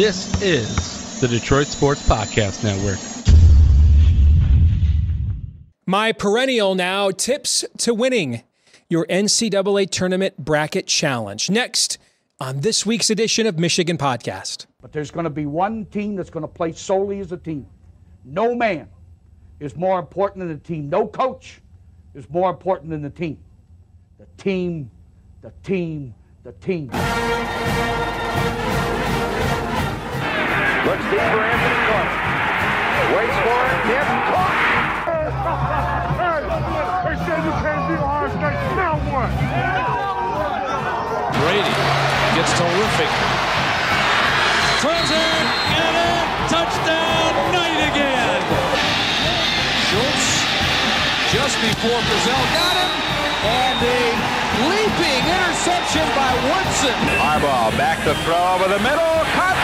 This is the Detroit Sports Podcast Network. My perennial now tips to winning your NCAA tournament bracket challenge. Next on this week's edition of Michigan Podcast. But there's going to be one team that's going to play solely as a team. No man is more important than the team. No coach is more important than the team. The team, the team, the team. Looks deep for Anthony Clark. Waits for it. Tip. Caught. They said you can't be Ohio State. Now what? Brady gets terrific. Turns it and in. Touchdown Knight again. Schultz just before Brazil got him. And a leaping interception by Woodson. Harbaugh back to throw over the middle. Caught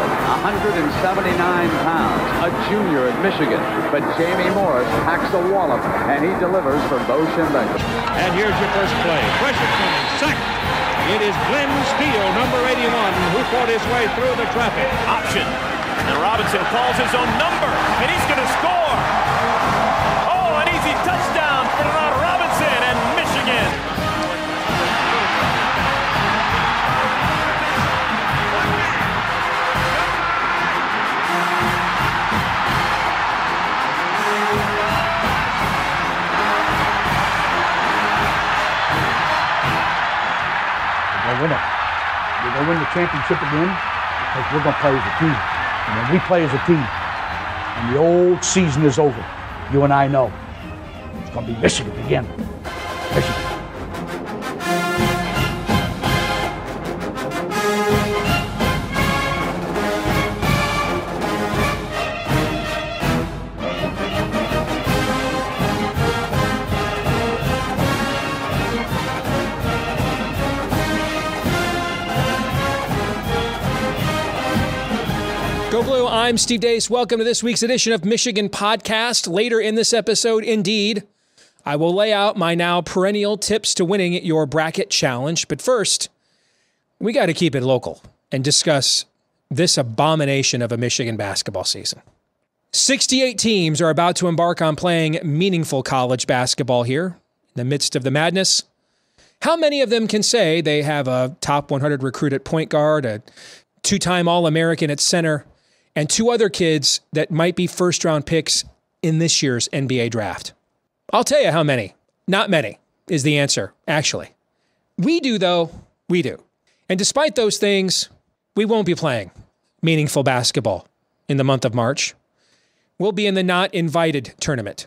179 pounds, a junior at Michigan. But Jamie Morris packs a wallop, and he delivers for Bo Schembechler. And here's your first play. Pressure coming. Sack. It is Glen Steele, number 81, who fought his way through the traffic. Option. And Robinson calls his own number, and he's going to score. Oh, an easy touchdown for Denard Robinson and Michigan. Championship again because we're going to play as a team. And when we play as a team and the old season is over, you and I know it's going to be Michigan again. Michigan. I'm Steve Deace. Welcome to this week's edition of Michigan Podcast. Later in this episode, indeed, I will lay out my now perennial tips to winning your bracket challenge. But first, we got to keep it local and discuss this abomination of a Michigan basketball season. 68 teams are about to embark on playing meaningful college basketball here in the midst of the madness. How many of them can say they have a top 100 recruit at point guard, a two time All American at center, and two other kids that might be first round picks in this year's NBA draft? I'll tell you how many. Not many is the answer, actually. We do, though. We do. And despite those things, we won't be playing meaningful basketball in the month of March. We'll be in the not invited tournament,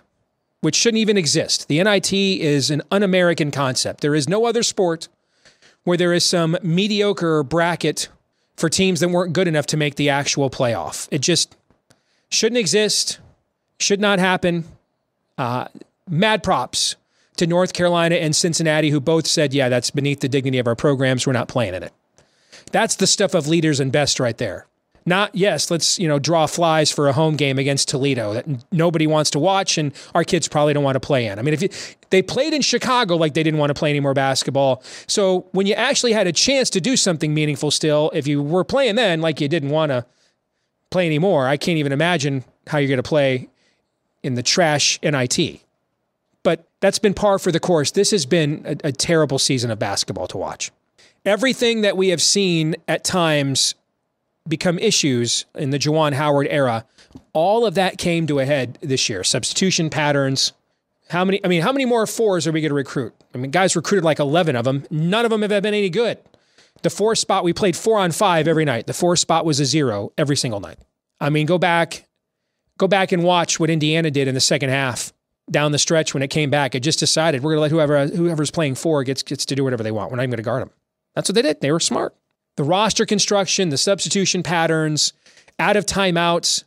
which shouldn't even exist. The NIT is an un American concept. There is no other sport where there is some mediocre bracket for teams that weren't good enough to make the actual playoff. It just shouldn't exist, should not happen. Uh, mad props to North Carolina and Cincinnati, who both said, yeah, that's beneath the dignity of our programs. We're not playing in it. That's the stuff of leaders and best right there. Not, yes, let's, you know, draw flies for a home game against Toledo that nobody wants to watch and our kids probably don't want to play in. I mean, if you, they played in Chicago like they didn't want to play any more basketball. So when you actually had a chance to do something meaningful still, if you were playing then like you didn't want to play anymore, I can't even imagine how you're going to play in the trash NIT. But that's been par for the course. This has been a, a terrible season of basketball to watch. Everything that we have seen at times become issues in the Juwan Howard era, all of that came to a head this year. Substitution patterns. How many? I mean, how many more fours are we going to recruit? I mean, guys recruited like 11 of them. None of them have been any good. The four spot, we played four on five every night. The four spot was a zero every single night. I mean, go back, go back and watch what Indiana did in the second half down the stretch when it came back. It just decided we're going to let whoever whoever's playing four gets gets to do whatever they want. We're not even going to guard them. That's what they did. They were smart. The roster construction, the substitution patterns, out of timeouts.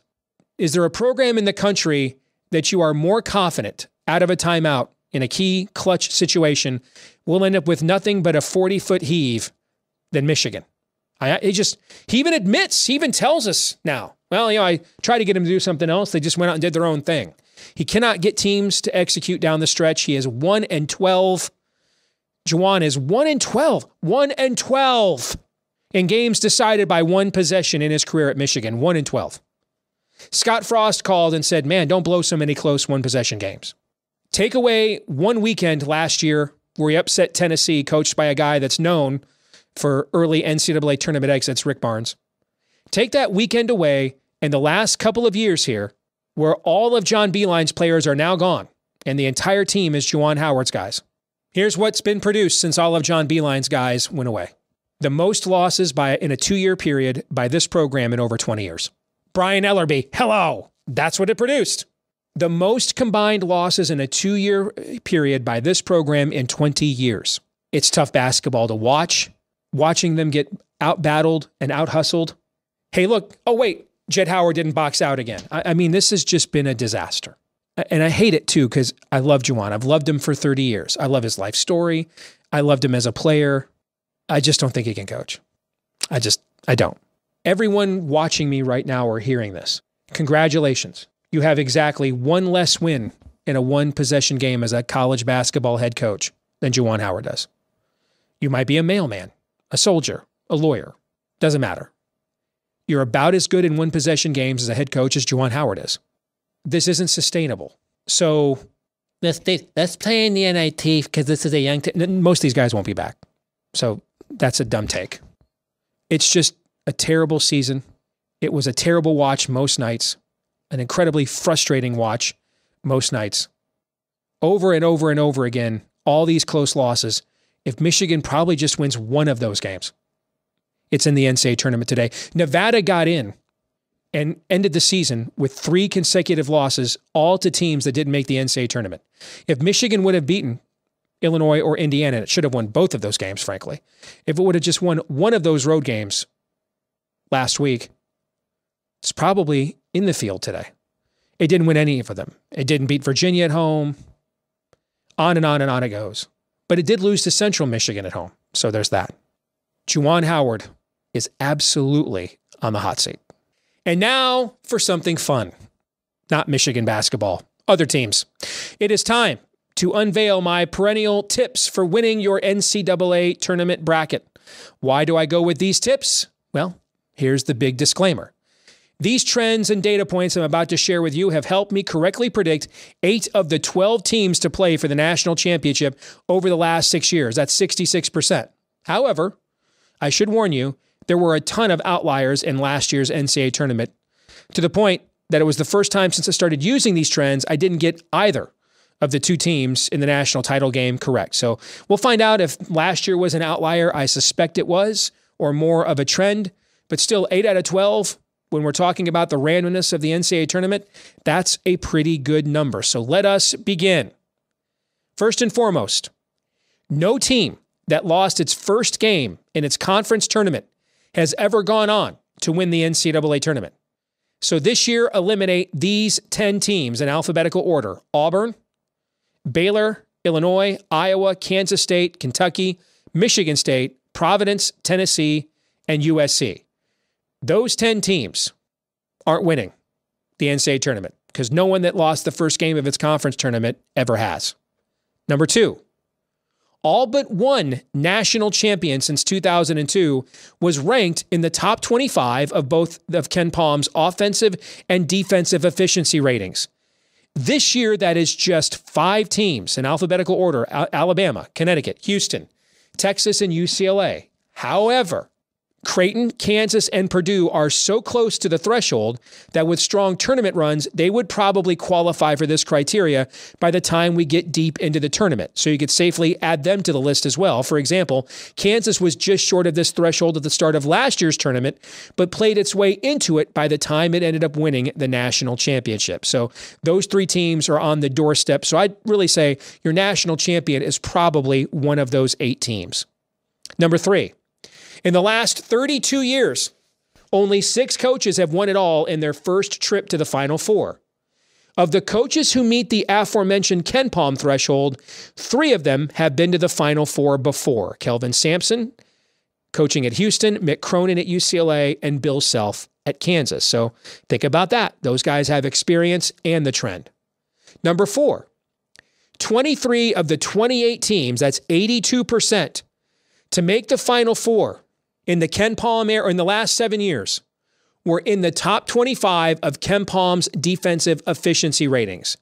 Is there a program in the country that you are more confident out of a timeout in a key clutch situation will end up with nothing but a 40 foot heave than Michigan? I, it just, he even admits, he even tells us now, well, you know, I tried to get him to do something else. They just went out and did their own thing. He cannot get teams to execute down the stretch. He is 1 and 12. Juwan is 1 and 12. 1 and 12 in games decided by one possession in his career at Michigan. 1 in 12. Scott Frost called and said, Man, don't blow so many close one possession games. Take away one weekend last year where he upset Tennessee, coached by a guy that's known for early NCAA tournament exits, Rick Barnes. Take that weekend away, and the last couple of years here, where all of John Beilein's players are now gone, and the entire team is Juwan Howard's guys. Here's what's been produced since all of John Beilein's guys went away. The most losses by in a two-year period by this program in over 20 years. Brian Ellerbe, hello. That's what it produced. The most combined losses in a two-year uh, period by this program in 20 years. It's tough basketball to watch. Watching them get out battled and out hustled. Hey, look, oh, wait, Jett Howard didn't box out again. I, I mean, this has just been a disaster. And I hate it too because I love Juwan. I've loved him for 30 years. I love his life story. I loved him as a player. I just don't think he can coach. I just, I don't. Everyone watching me right now or hearing this, congratulations. You have exactly one less win in a one possession game as a college basketball head coach than Juwan Howard does. You might be a mailman, a soldier, a lawyer. Doesn't matter. You're about as good in one possession games as a head coach as Juwan Howard is. This isn't sustainable. So let's, let's play in the NIT because this is a young team. Most of these guys won't be back. So that's a dumb take. It's just a terrible season. It was a terrible watch most nights, an incredibly frustrating watch most nights. Over and over and over again, all these close losses. If Michigan probably just wins one of those games, it's in the NCAA tournament today. Nevada got in and ended the season with three consecutive losses, all to teams that didn't make the NCAA tournament. If Michigan would have beaten Illinois or Indiana, it should have won both of those games, frankly. If it would have just won one of those road games, last week, it's probably in the field today. It didn't win any of them. It didn't beat Virginia at home. On and on and on it goes. But it did lose to Central Michigan at home. So there's that. Juwan Howard is absolutely on the hot seat. And now for something fun. Not Michigan basketball, other teams. It is time to unveil my perennial tips for winning your NCAA tournament bracket. Why do I go with these tips? Well, Here's the big disclaimer. These trends and data points I'm about to share with you have helped me correctly predict eight of the 12 teams to play for the national championship over the last six years. That's 66%. However, I should warn you, there were a ton of outliers in last year's NCAA tournament to the point that it was the first time since I started using these trends I didn't get either of the two teams in the national title game correct. So we'll find out if last year was an outlier. I suspect it was, or more of a trend. But still, 8 out of 12, when we're talking about the randomness of the NCAA tournament, that's a pretty good number. So let us begin. First and foremost, no team that lost its first game in its conference tournament has ever gone on to win the NCAA tournament. So this year, eliminate these 10 teams in alphabetical order Auburn, Baylor, Illinois, Iowa, Kansas State, Kentucky, Michigan State, Providence, Tennessee, and USC. Those 10 teams aren't winning the NCAA tournament because no one that lost the first game of its conference tournament ever has. Number two, all but one national champion since 2002 was ranked in the top 25 of both of KenPom's offensive and defensive efficiency ratings. This year, that is just five teams in alphabetical order Alabama, Connecticut, Houston, Texas, and UCLA. However, Creighton, Kansas, and Purdue are so close to the threshold that with strong tournament runs, they would probably qualify for this criteria by the time we get deep into the tournament. So you could safely add them to the list as well. For example, Kansas was just short of this threshold at the start of last year's tournament, but played its way into it by the time it ended up winning the national championship. So those three teams are on the doorstep. So I'd really say your national champion is probably one of those eight teams. Number three, in the last 32 years, only six coaches have won it all in their first trip to the Final Four. Of the coaches who meet the aforementioned KenPom threshold, three of them have been to the Final Four before Kelvin Sampson, coaching at Houston, Mick Cronin at UCLA, and Bill Self at Kansas. So think about that. Those guys have experience and the trend. Number four, 23 of the 28 teams, that's 82%, to make the Final Four in the KenPom era or in the last seven years were in the top 25 of KenPom's defensive efficiency ratings.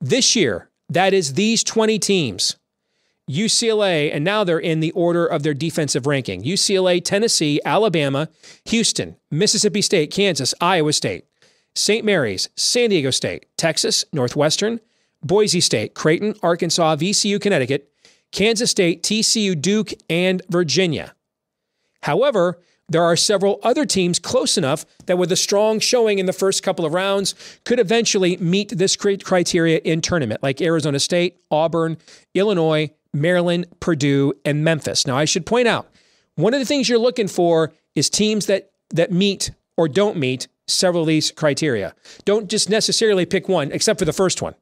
This year, that is these 20 teams. UCLA, and now they're in the order of their defensive ranking UCLA, Tennessee, Alabama, Houston, Mississippi State, Kansas, Iowa State, St. Mary's, San Diego State, Texas, Northwestern, Boise State, Creighton, Arkansas, VCU, Connecticut, Kansas State, TCU, Duke, and Virginia. However, there are several other teams close enough that, with a strong showing in the first couple of rounds, could eventually meet this criteria in tournament, like Arizona State, Auburn, Illinois, Maryland, Purdue, and Memphis. Now, I should point out one of the things you're looking for is teams that that meet or don't meet several of these criteria. Don't just necessarily pick one, except for the first one.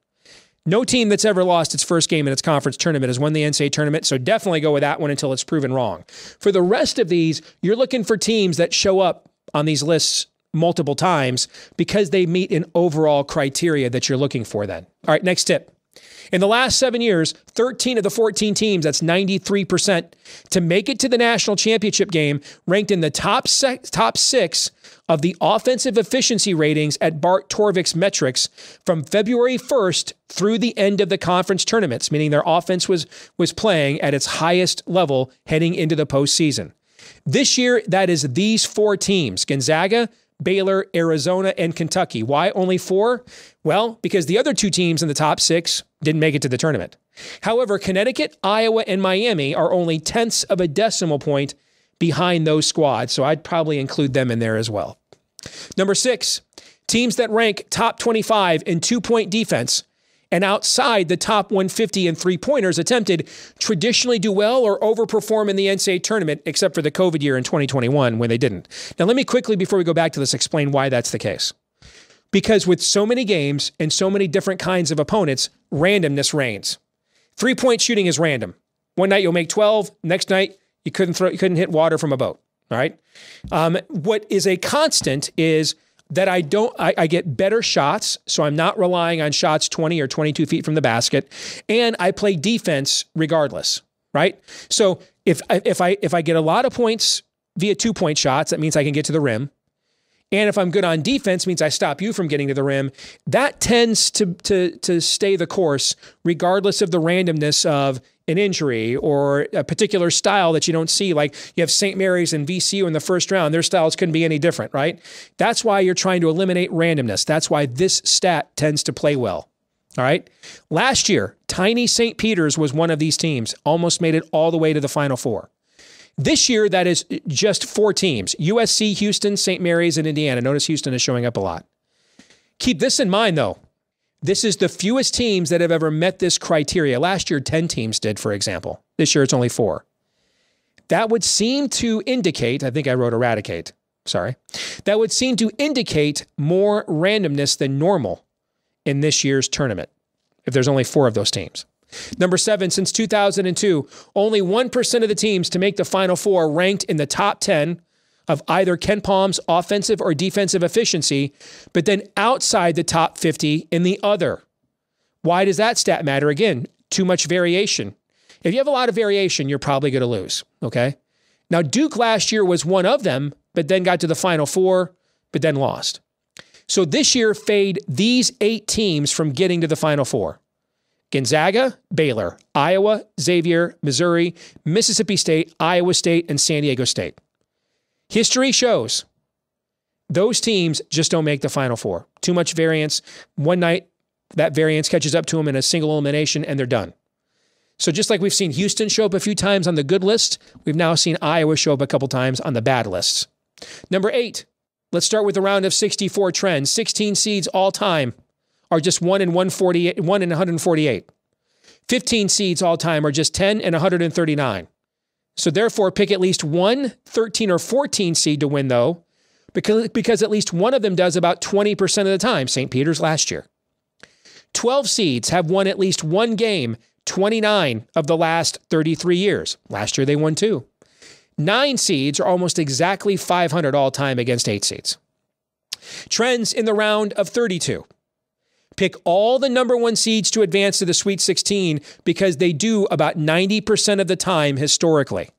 No team that's ever lost its first game in its conference tournament has won the NCAA tournament, so definitely go with that one until it's proven wrong. For the rest of these, you're looking for teams that show up on these lists multiple times because they meet an overall criteria that you're looking for then. All right, next tip. In the last seven years, 13 of the 14 teams, that's 93%, to make it to the national championship game, ranked in the top, se- top six of the offensive efficiency ratings at Bart Torvik's metrics from February 1st through the end of the conference tournaments, meaning their offense was, was playing at its highest level heading into the postseason. This year, that is these four teams Gonzaga, Baylor, Arizona, and Kentucky. Why only four? Well, because the other two teams in the top six didn't make it to the tournament. However, Connecticut, Iowa, and Miami are only tenths of a decimal point behind those squads, so I'd probably include them in there as well. Number six, teams that rank top 25 in two point defense and outside the top 150 in three pointers attempted traditionally do well or overperform in the NCAA tournament, except for the COVID year in 2021 when they didn't. Now, let me quickly, before we go back to this, explain why that's the case. Because with so many games and so many different kinds of opponents, randomness reigns. Three point shooting is random. One night you'll make 12, next night you couldn't throw, you couldn't hit water from a boat. All right. Um, what is a constant is that I don't, I, I, get better shots. So I'm not relying on shots 20 or 22 feet from the basket. And I play defense regardless. Right. So if, if I, if I get a lot of points via two point shots, that means I can get to the rim. And if I'm good on defense, means I stop you from getting to the rim. That tends to to to stay the course, regardless of the randomness of an injury or a particular style that you don't see. Like you have St. Mary's and VCU in the first round, their styles couldn't be any different, right? That's why you're trying to eliminate randomness. That's why this stat tends to play well. All right. Last year, Tiny St. Peter's was one of these teams, almost made it all the way to the Final Four. This year, that is just four teams USC, Houston, St. Mary's, and Indiana. Notice Houston is showing up a lot. Keep this in mind, though. This is the fewest teams that have ever met this criteria. Last year, 10 teams did, for example. This year, it's only four. That would seem to indicate, I think I wrote eradicate, sorry. That would seem to indicate more randomness than normal in this year's tournament, if there's only four of those teams. Number seven, since 2002, only 1% of the teams to make the Final Four ranked in the top 10 of either KenPom's offensive or defensive efficiency, but then outside the top 50 in the other. Why does that stat matter? Again, too much variation. If you have a lot of variation, you're probably going to lose. Okay. Now, Duke last year was one of them, but then got to the Final Four, but then lost. So this year, fade these eight teams from getting to the Final Four. Gonzaga, Baylor, Iowa, Xavier, Missouri, Mississippi State, Iowa State, and San Diego State. History shows those teams just don't make the Final Four. Too much variance. One night, that variance catches up to them in a single elimination, and they're done. So just like we've seen Houston show up a few times on the good list, we've now seen Iowa show up a couple times on the bad lists. Number eight, let's start with the round of 64 trends. 16 seeds all time are just 1 in 148, 1 in 148. 15 seeds all time are just 10 and 139. So therefore, pick at least one 13 or 14 seed to win, though, because, because at least one of them does about 20% of the time, St. Peter's last year. 12 seeds have won at least one game 29 of the last 33 years. Last year, they won two. Nine seeds are almost exactly 500 all time against eight seeds. Trends in the round of 32. Pick all the number one seeds to advance to the Sweet 16 because they do about 90% of the time historically.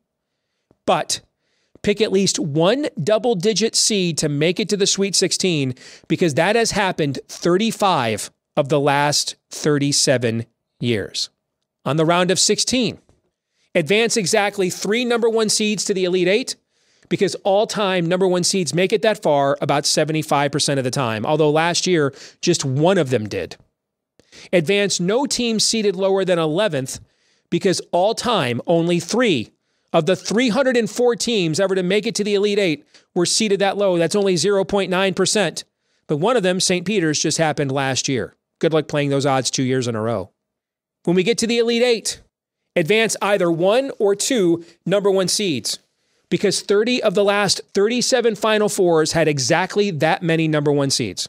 But pick at least one double digit seed to make it to the Sweet 16 because that has happened 35 of the last 37 years. On the round of 16, advance exactly three number one seeds to the Elite Eight because all time number one seeds make it that far about 75% of the time, although last year just one of them did. Advance no team seeded lower than 11th because all time only three of the 304 teams ever to make it to the Elite Eight were seeded that low. That's only 0.9%. But one of them, St. Peter's, just happened last year. Good luck playing those odds two years in a row. When we get to the Elite Eight, advance either one or two number one seeds because 30 of the last 37 Final Fours had exactly that many number one seeds.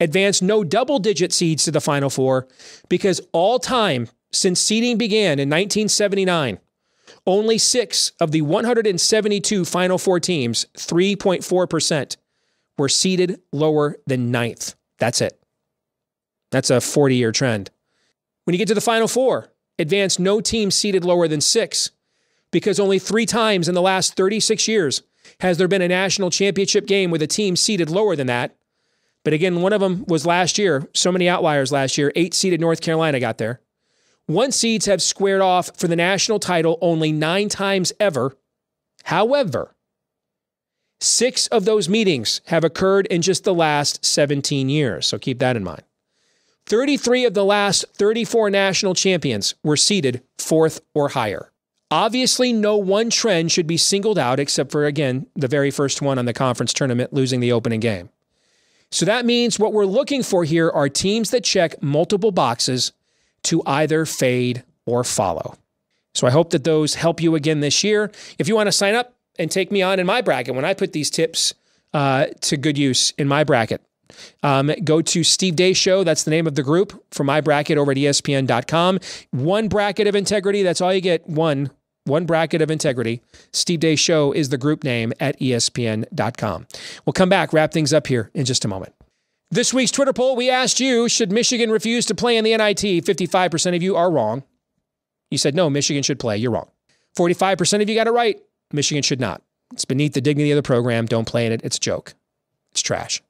Advance no double digit seeds to the Final Four because all time since seeding began in 1979, only six of the 172 Final Four teams, 3.4%, were seeded lower than ninth. That's it. That's a 40 year trend. When you get to the Final Four, advance no team seeded lower than six because only three times in the last 36 years has there been a national championship game with a team seeded lower than that. But again, one of them was last year. So many outliers last year. Eight seeded North Carolina got there. One seeds have squared off for the national title only nine times ever. However, six of those meetings have occurred in just the last 17 years. So keep that in mind. 33 of the last 34 national champions were seeded fourth or higher. Obviously, no one trend should be singled out except for, again, the very first one on the conference tournament, losing the opening game. So that means what we're looking for here are teams that check multiple boxes to either fade or follow. So I hope that those help you again this year. If you want to sign up and take me on in my bracket when I put these tips uh, to good use in my bracket, um, go to Steve Deace Show. That's the name of the group for my bracket over at ESPN.com. One bracket of integrity. That's all you get. One. One bracket of integrity. Steve Deace Show is the group name at ESPN.com. We'll come back, wrap things up here in just a moment. This week's Twitter poll, we asked you, should Michigan refuse to play in the NIT? 55% of you are wrong. You said, no, Michigan should play. You're wrong. 45% of you got it right. Michigan should not. It's beneath the dignity of the program. Don't play in it. It's a joke. It's trash.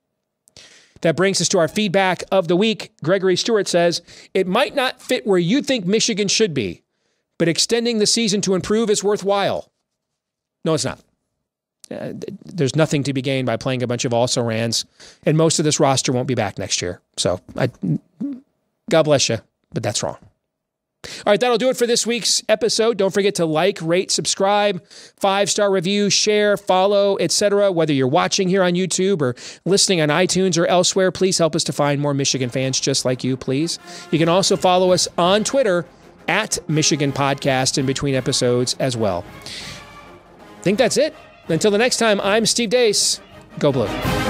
That brings us to our feedback of the week. Gregory Stewart says, It might not fit where you think Michigan should be, but extending the season to improve is worthwhile. No, it's not. Uh, there's nothing to be gained by playing a bunch of also rans, and most of this roster won't be back next year. So, I, God bless you, but that's wrong. All right, that'll do it for this week's episode. Don't forget to like, rate, subscribe, five star review, share, follow, etc. Whether you're watching here on YouTube or listening on iTunes or elsewhere, please help us to find more Michigan fans just like you, please. You can also follow us on Twitter at Michigan Podcast in between episodes as well. I think that's it. Until the next time, I'm Steve Deace. Go Blue.